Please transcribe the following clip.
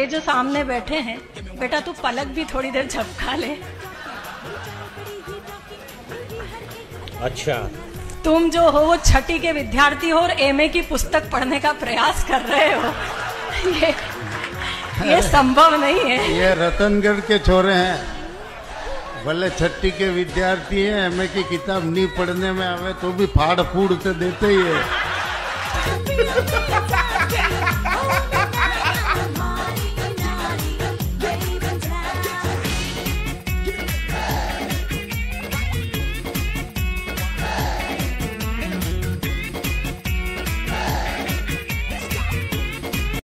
ये जो सामने बैठे हैं बेटा तू पलक भी थोड़ी देर झपका ले। अच्छा। तुम जो हो वो छठी के विद्यार्थी हो और एमए की पुस्तक पढ़ने का प्रयास कर रहे हो। ये ये संभव नहीं है। ये रतनगढ़ के छोरे हैं। भले छठी के विद्यार्थी हैं एमए की किताब नहीं पढ़ने में आवे तो भी फाड़ फूड़ तो देते ही है।